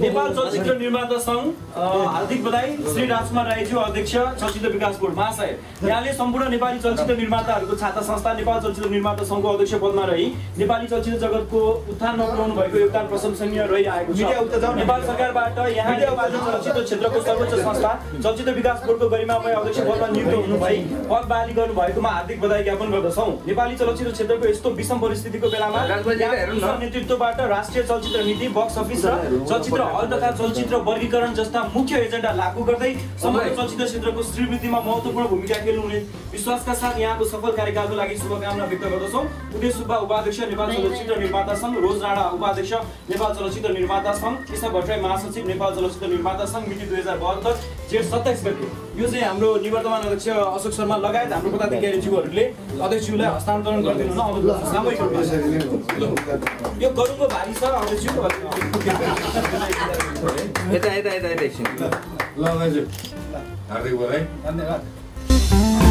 नेपाल चलचित्र निर्माता सङ्घ हार्दिक बधाई। श्री राजकुमार राईज्यू अध्यक्ष चलचित्र विकास बोर्ड महाशय। यहाँले सम्पूर्ण नेपाली चलचित्र निर्माताहरूको छाता संस्था नेपाल चलचित्र निर्माता सङ्घको अध्यक्ष पदमा रही। नेपाली चलचित्र जगतको उत्थानमा पुर्याउनु भएको योगदान प्रशंसनीय रहिआएको छ। नेपाल सरकारबाट यहाँ नेपाली चलचित्र क्षेत्रको सर्वोच्च संस्था चलचित्र विकास बोर्डको गरिमामय अध्यक्ष पदमा नियुक्त हुनुभई। पद बहाली गर्नु भएकोमा हार्दिक बधाई ज्ञापन गर्दछौँ। नेपाली चलचित्र क्षेत्रको यस्तो विषम परिस्थितिको बेलामा नेतृत्वबाट राष्ट्रिय चलचित्र नीति बक्स अफिस र चलचित्र हल तथा चलचित्र वर्गीकरण जस्ता मुख्य एजेन्डा लागू गर्दै समग्र चलचित्र क्षेत्रको श्रीवृद्धिमा महत्त्वपूर्ण भूमिका खेल्नुहुने। विश्वासका साथ यहाँको सफल कार्यकालको लागि शुभकामना व्यक्त गर्दछौँ। उदय सुब्बा उपाध्यक्ष नेपाल चलचित्र निर्माता सङ्घ। रोज राणा उपाध्यक्ष नेपाल चलचित्र निर्माता सङ्घ। कृष्ण भट्टराई महासचिव नेपाल चलचित्र निर्माता सङ्घ मिति दुई हजार बहत्तर जेठ सत्ताइस गते। यो चाहिँ हाम्रो निवर्तमान अध्यक्ष अशोक शर्मा लगायत हाम्रो पदाधिकारीज्यूहरूले अध्यक्षज्यूलाई हस्तान्तरण गरिदिनु। सामूहिक रूपमा। यो गरुङको भारी छ अध्यक्षज्यू यता यता यता यता एकछिन ल दाजु हार्दिक बोलाइ धन्यवाद